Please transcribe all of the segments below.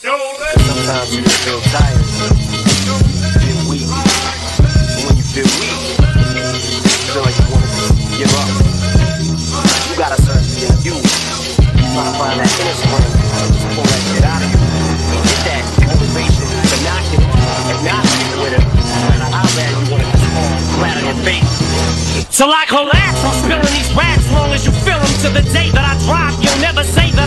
feel tired, feel weak. And when you feel weak, you feel like you want to give up. You gotta search within you. Try to find that inner strength to pull that shit out of you. And get that motivation to knock it and not stick with it. Matter how bad you want to fall flat on your face. So I collapse, I'm spilling these raps long as you feel them to the day that I drop. You'll never say that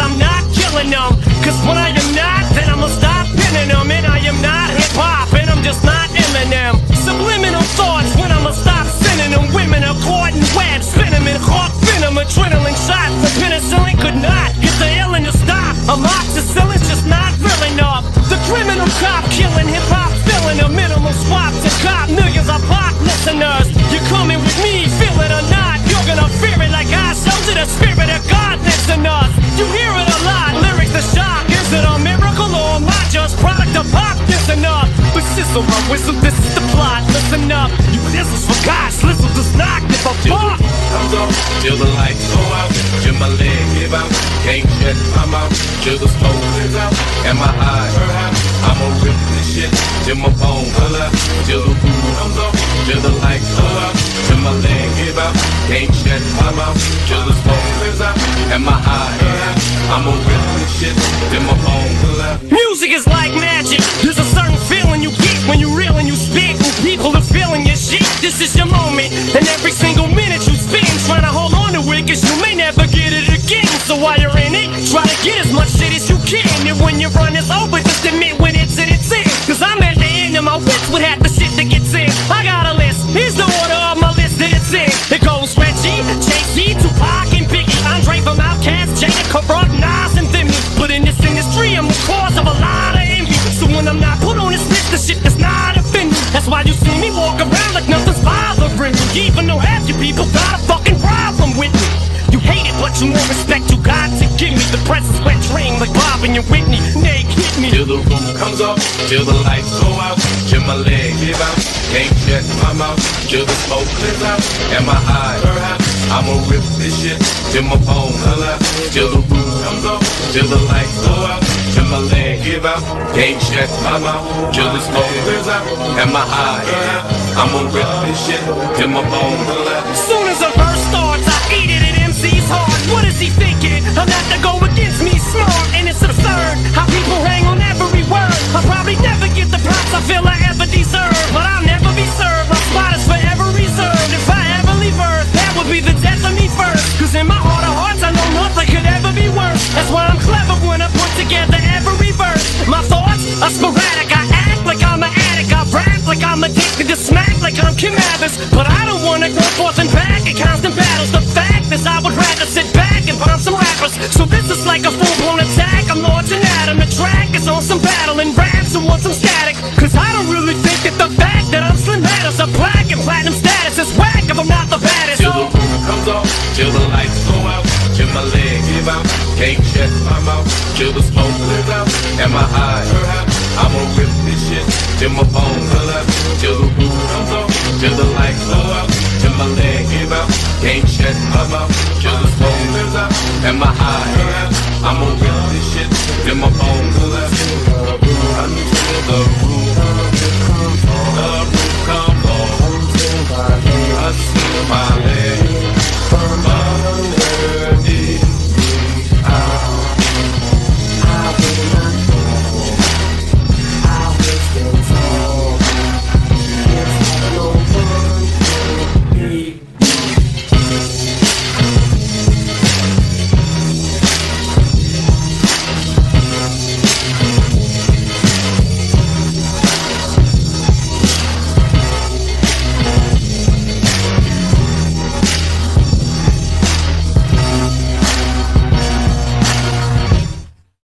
you lizzles for God's lizzle does not give a fuck. comes on till the lights go out, till my leg give out. Can't shut my mouth till the smoke clears out. And my eyes, I'ma rip this shit till my bone out. Till the roof comes on, till the lights go out, till my leg give out. Can't shut my mouth till the smoke clears out. And my eyes, I'ma rip this shit till my bone out. Music is like magic. There's a you're in it, try to get as much shit as you can. And when your run is over, just admit when it's in its in. Cause I'm at the end of my wits with half the shit that The presence wet dream like Bob and Whitney. Nick, hit me. till the roof comes off, till the lights go out, till my leg give out. Can't shut my mouth, till the smoke clears out, and my eyes burn out. I'ma rip this shit till my bone out, till the roof comes off, till the lights go out, till my leg give out. Can't shut my mouth, till the smoke clears out, and my eyes burn out. I'ma rip this shit till my bone pull I'm Kim Abbas. But I don't wanna go forth and back in constant battles. The fact is, I would rather sit back and bomb some rappers. So this is like a full blown attack. I'm launching at 'em. The track is on some battle and raps and want some static. Cause I till the lights go out, oh, till my leg give out. Can't shut my mouth, till the smoke clears out, and my eyes